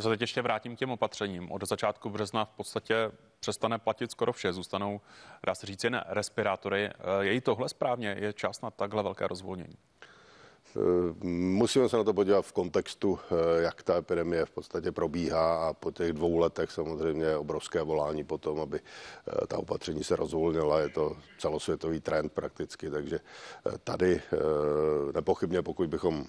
Já se teď ještě vrátím k těm opatřením. Od začátku března v podstatě přestane platit skoro vše. Zůstanou, dá se říct, jen respirátory. Je i tohle správně? Je čas na takhle velké rozvolnění? Eh, musíme se na to podívat v kontextu, eh, jak ta epidemie v podstatě probíhá a po těch dvou letech samozřejmě obrovské volání po tom, aby eh, ta opatření se rozvolnila. Je to celosvětový trend prakticky, takže tady nepochybně, pokud bychom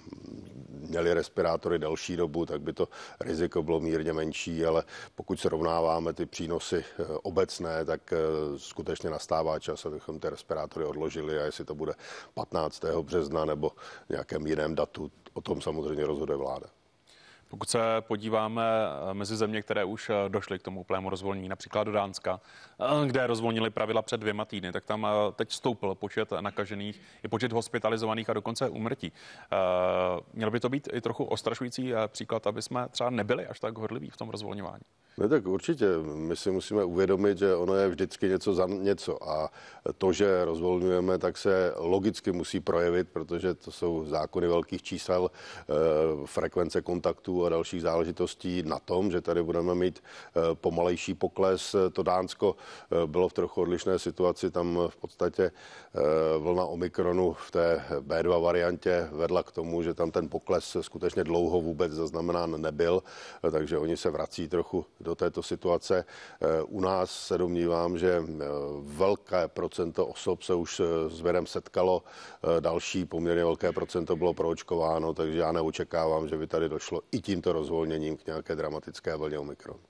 měli respirátory delší dobu, tak by to riziko bylo mírně menší, ale pokud se rovnáváme ty přínosy obecné, tak skutečně nastává čas, abychom ty respirátory odložili a jestli to bude 15. března nebo nějak nějakém jiném datu. O tom samozřejmě rozhoduje vláda. Pokud se podíváme eh, mezi země, které už eh, došly k tomu úplnému rozvolnění, například do Dánska, eh, kde rozvolnili pravidla před dvěma týdny, tak tam teď stoupil počet nakažených, i počet hospitalizovaných a dokonce umrtí. Měl by to být i trochu ostrašující příklad, aby jsme třeba nebyli až tak horliví v tom rozvolňování. No tak určitě. My si musíme uvědomit, že ono je vždycky něco za něco a to, že rozvolňujeme, tak se logicky musí projevit, protože to jsou zákony velkých čísel, frekvence kontaktů a dalších záležitostí na tom, že tady budeme mít eh, pomalejší pokles. To Dánsko eh, bylo v trochu odlišné situaci, tam v podstatě vlna Omikronu v té B2 variantě vedla k tomu, že tam ten pokles skutečně dlouho vůbec zaznamenán nebyl, takže oni se vrací trochu do této situace. Eh, u nás se domnívám, že eh, velké procento osob se už eh, s virem setkalo, další poměrně velké procento bylo proočkováno, takže já neočekávám, že by tady došlo i tímto rozvolněním k nějaké dramatické vlně Omikron.